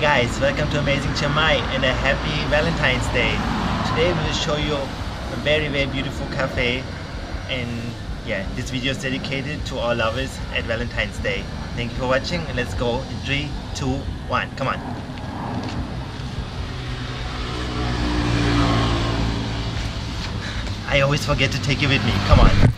Guys, welcome to Amazing Chiang Mai and a happy Valentine's Day. Today we will show you a very very beautiful cafe and yeah, this video is dedicated to all lovers at Valentine's Day. Thank you for watching and let's go in 3, 2, 1, come on. I always forget to take you with me, come on.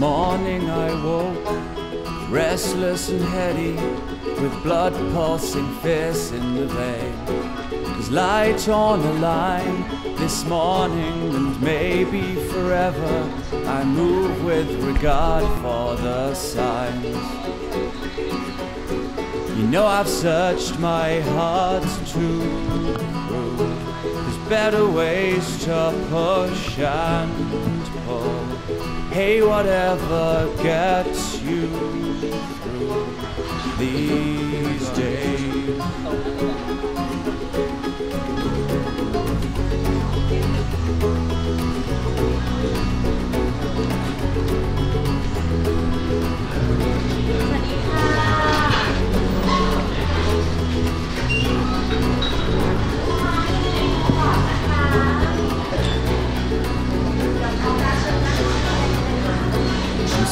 Morning I woke restless and heady with blood pulsing fierce in the vein. There's light on the line this morning and maybe forever. I move with regard for the signs. You know I've searched my heart to prove there's better ways to push and pull. Hey, whatever gets you through these days.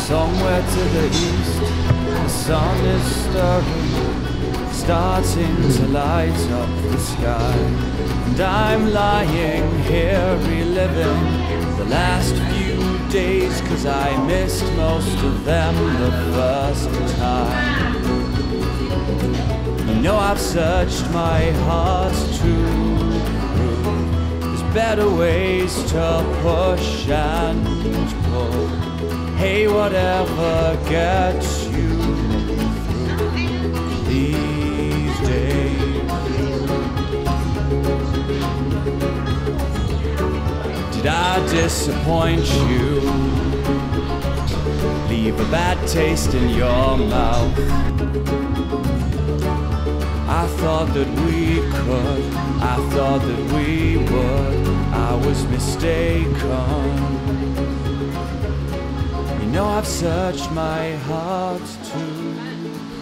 Somewhere to the east, the sun is stirring, starting to light up the sky. And I'm lying here reliving the last few days, cause I missed most of them the first time. You know I've searched my heart to prove better ways to push and pull. Hey, whatever gets you through these days. Did I disappoint you? Leave a bad taste in your mouth. I thought that we could, I thought that we would, I was mistaken. You know I've searched my heart to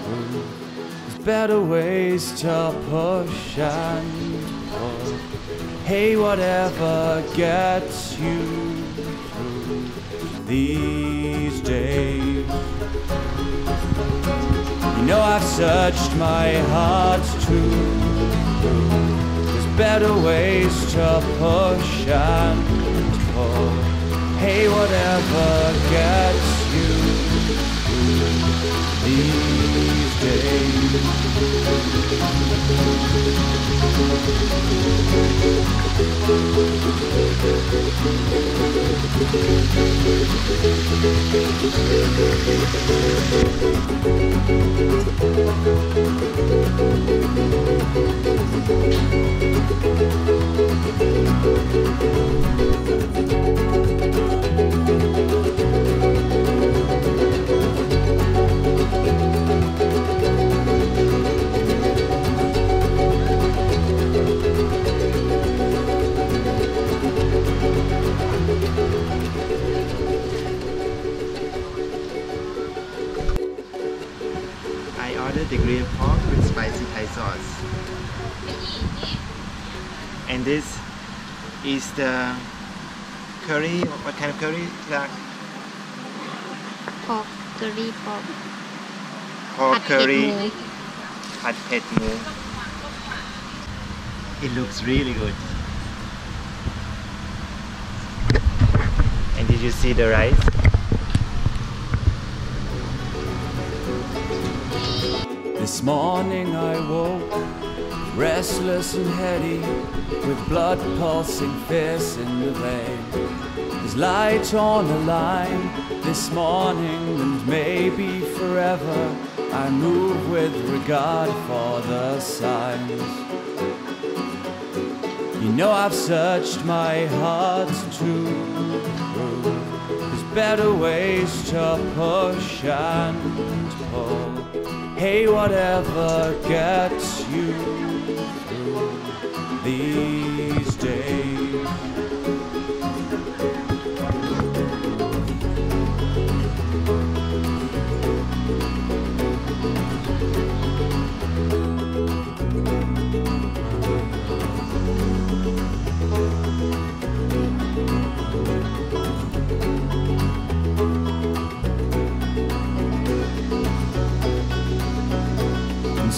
prove there's better ways to push and pull. Hey, whatever gets you through these days. You know I've searched my heart to there's better ways to push and pull. Hey, whatever gets you these days. together the grilled pork with spicy Thai sauce. And this is the curry, what kind of curry, Clark? Pork curry pork. Pork curry. Pad pet mu. It looks really good. And did you see the rice? This morning I woke restless and heady with blood pulsing fierce in the vein. There's light on the line this morning and maybe forever. I move with regard for the signs. You know I've searched my heart to prove there's better ways to push and pull. Hey, whatever gets you through these days.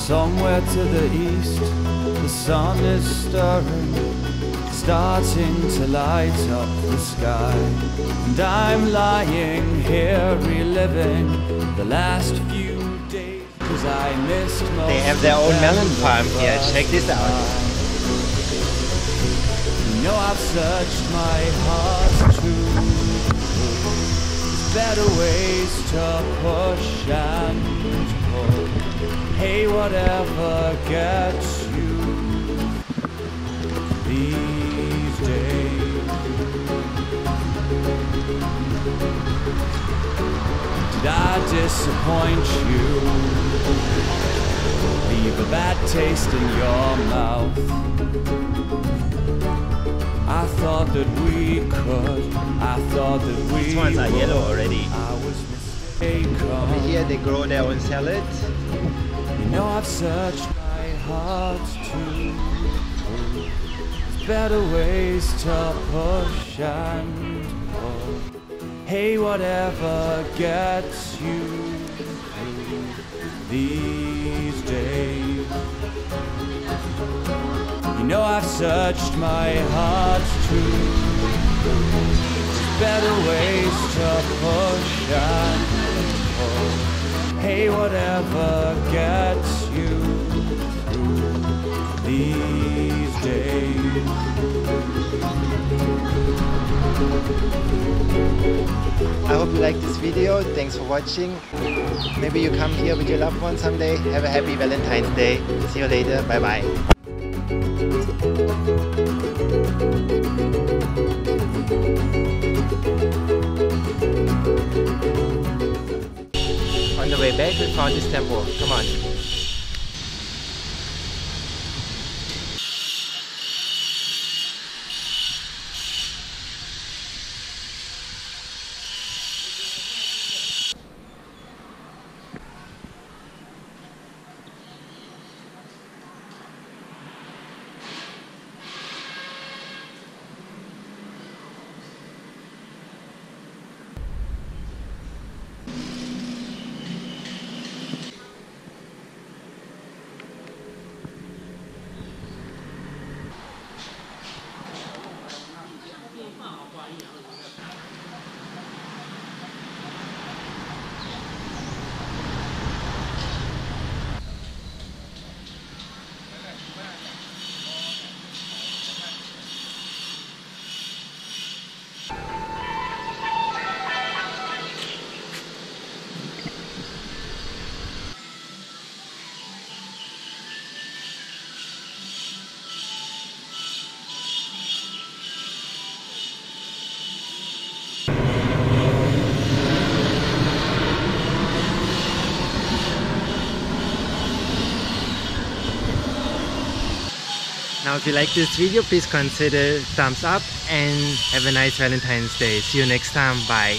Somewhere to the east, the sun is stirring, starting to light up the sky. And I'm lying here reliving the last few days, cause I missed most They have their own melon farm here. Check this out. You know I've searched my heart to better ways to push and pull. Hey, whatever gets you these days. Did I disappoint you? Leave a bad taste in your mouth. I thought that we could. I thought that we These ones are would. yellow already. I was mistaken. Over here they grow their own salad. Know I've searched my heart to There's better ways to push and pull. Hey, whatever gets you these days. You know I've searched my heart to There's better ways to push and pull. Hey, whatever gets you through these days. I hope you like this video. Thanks for watching. Maybe you come here with your loved one someday. Have a happy Valentine's Day. See you later. Bye bye. On the way back, we found this temple. Come on. Now if you like this video, please consider thumbs up and have a nice Valentine's Day. See you next time. Bye.